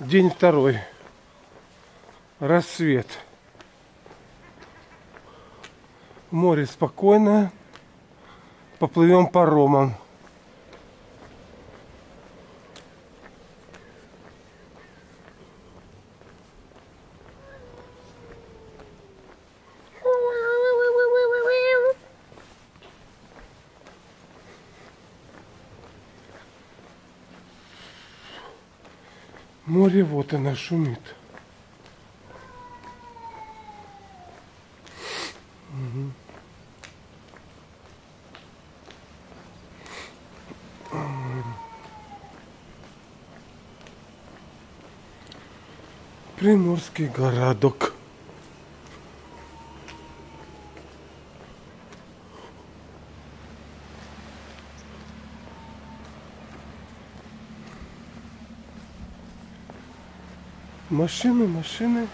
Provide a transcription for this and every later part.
День второй. Рассвет. Море спокойное. Поплывем паромом. Море вот оно шумит. Мгм. Приморский городок. Машины, машины.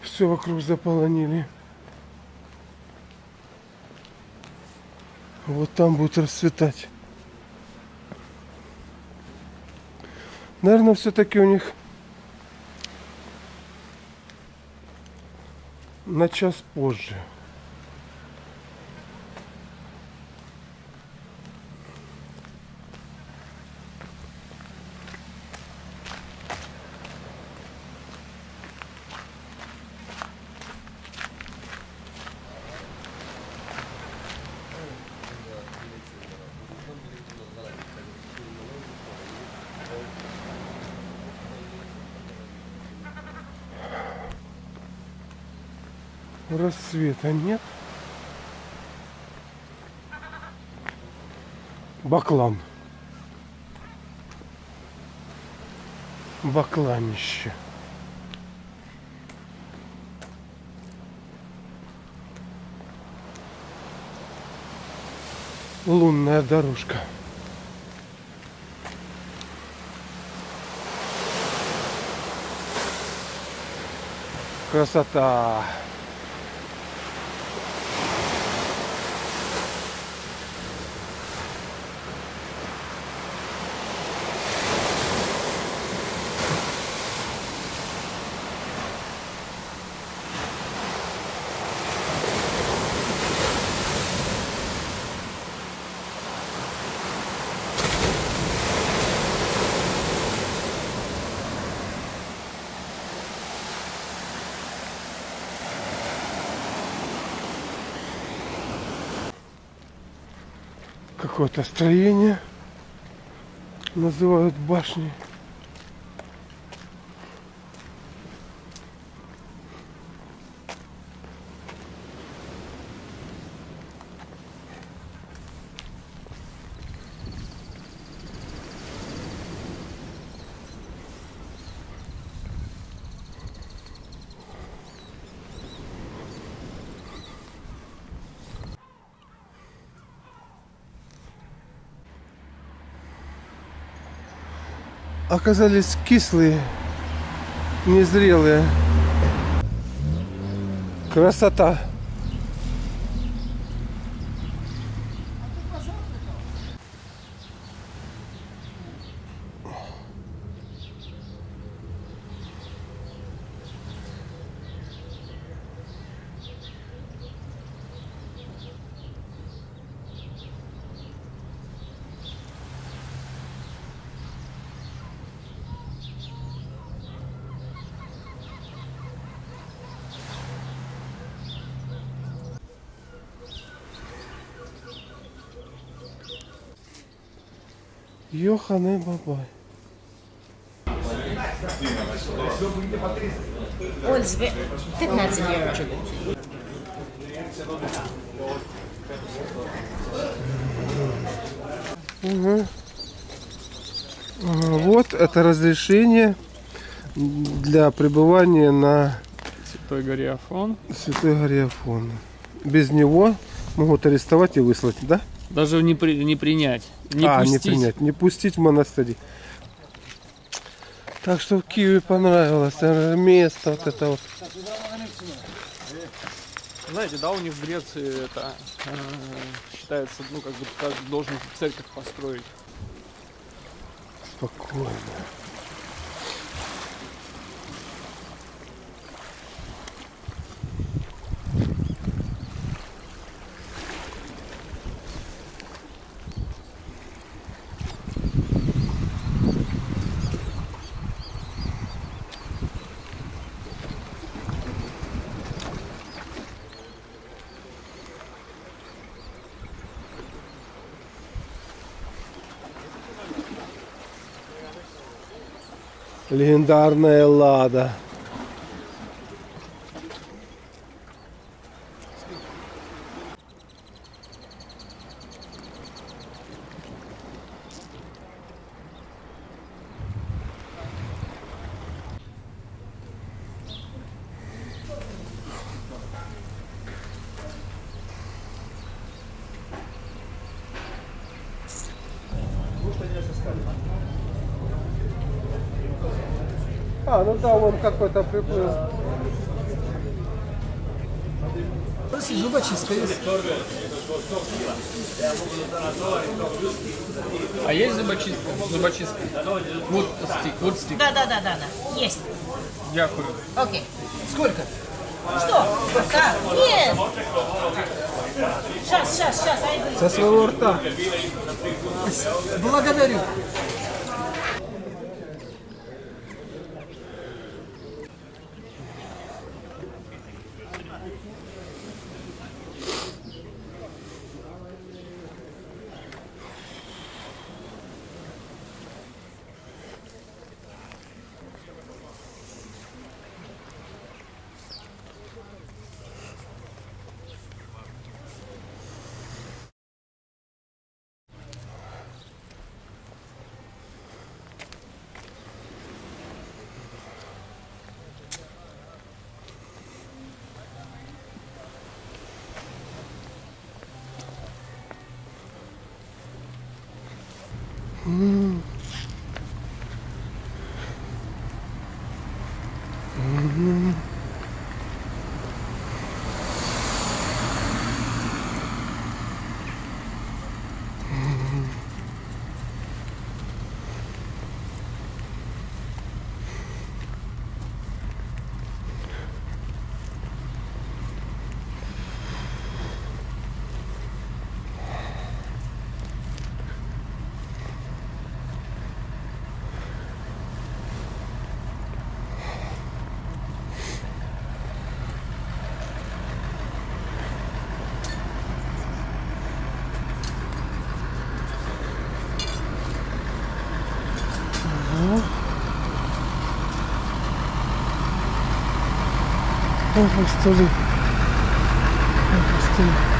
Все вокруг заполонили. Вот там будет расцветать. Наверное, все-таки у них на час позже. Рассвета нет. Баклан. Бакланище. Лунная дорожка. Красота. Какое-то строение называют башней. Оказались кислые, незрелые. Красота. Йоханы бабай. Ольз, 15 евро. Ага. Ага, Вот это разрешение для пребывания на Святой горе Афон. Святой горе Афон. Без него могут арестовать и выслать, да? Даже не, при- не принять. Не а, пустить. не принять, не пустить в монастыри. Так что в Киеве понравилось наверное, место вот это вот. Знаете, да, у них в Греции это э, считается, ну, как бы как должен церковь построить. Спокойно. Легендарная Лада. А, ну да, вон какой-то приплыл. Зубочистка есть. А есть зубочистка? Зубочистка. Вот стик, вот стик. Да, да, да, да, да. Есть. Дякую. Окей. Сколько? Что? Так, нет. Сейчас, сейчас, сейчас. Со своего рта. Благодарю. 嗯。Опустили. Опустили.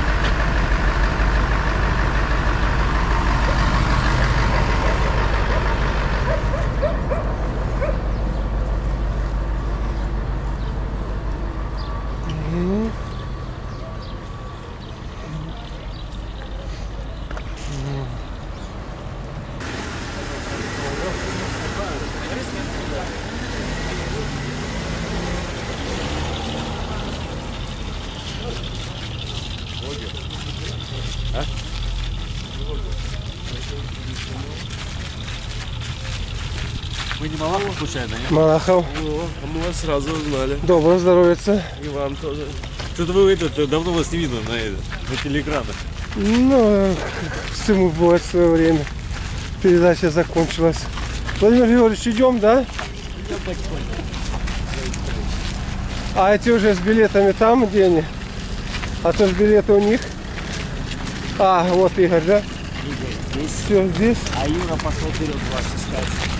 Вы не Малахов случайно, нет? Малахов. О, а мы вас сразу узнали. Доброго здоровья. И вам тоже. Что-то вы это, давно вас не видно на, это, на телеэкранах. Ну, всему бывает свое время. Передача закончилась. Владимир Георгиевич, идем, да? А эти уже с билетами там, где они? А то ж билеты у них. А, вот Игорь, да? Все, здесь. А Юра пошел вперед вас искать.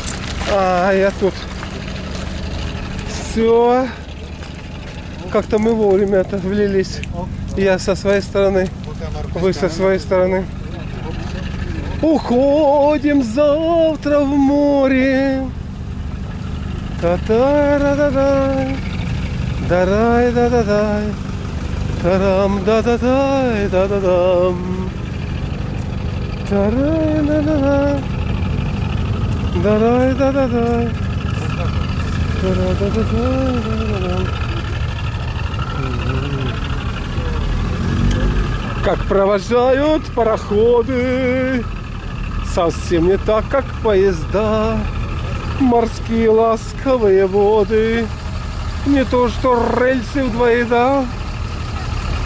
А, я тут. Все. Как-то мы вовремя это влились. Я со своей стороны, вы со своей стороны. Уходим завтра в море. Та-та-ра-да-дай. Дарай да да дай Тарам да да дай да да дам Тарай да да дай Дарай да да дай Дара да. Да дай да да дам Как провожают пароходы. Совсем не так, как поезда. Морские ласковые воды. Не то, что рельсы в двоеда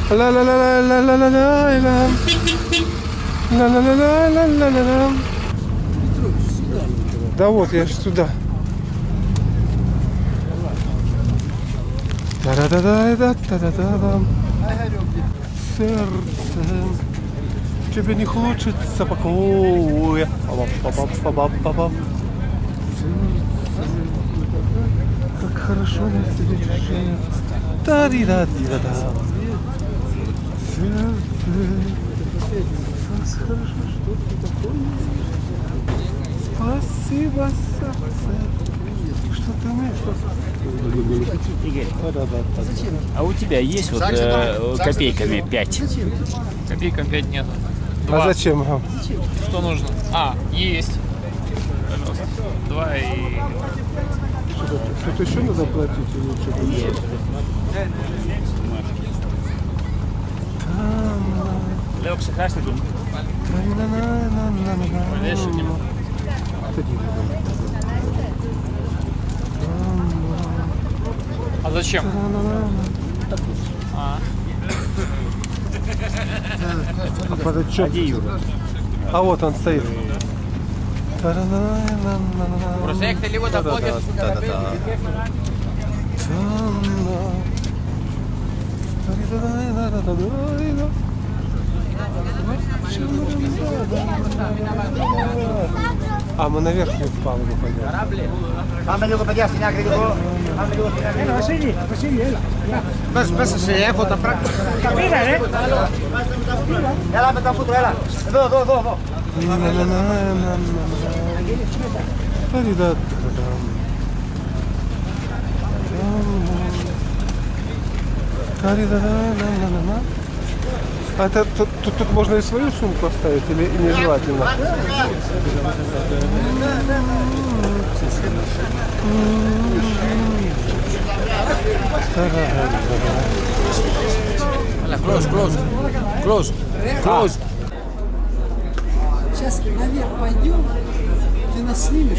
ла ла ла ла ла ла ла ла ла ла ла ла ла ла ла да вот, я же сюда. та да да да да та да да да Сердце. Тебе не хочется покоя. Как хорошо мы тебе жили. та ри да ди да да Сердце. Как хорошо, что ты такой. Спасибо, сердце. Что ты умеешь? Игорь, а у тебя есть вот э, копейками 5? Копейкам 5 нет. А зачем вам? Что нужно? А, есть. Пожалуйста. Два и... Что-то, еще надо платить или что-то еще? Лег, шахрашный дом. Дальше к А зачем? А, А под отчет? А вот он стоит. Проекты либо А мы на верхнюю палубу пойдем. Bas, bas, se é conta pra. Camina, né? Ela vai dar puto ela. Vou, vou, vou, vou. А это тут, тут, тут можно и свою сумку оставить или нежелательно? Close, close, close, close. Сейчас наверх пойдем, ты нас снимешь,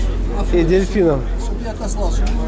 И дельфином. чтобы я отослал, что мы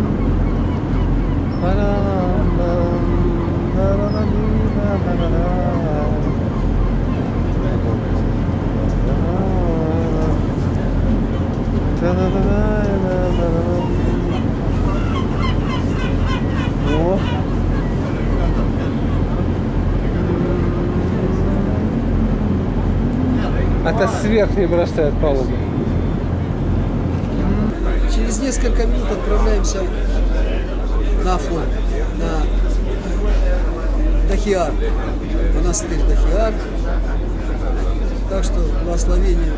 Это с верхней бросает палубы. Через несколько минут отправляемся на Афон, на Дахиар, монастырь Дахиар. Так что благословение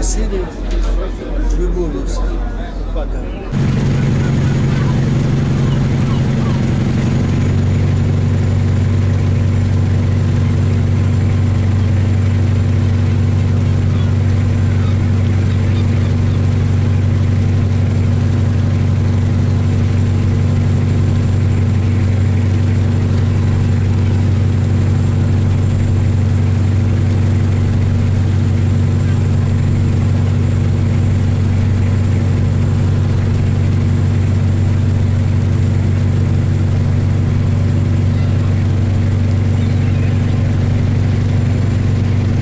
с любовью всем.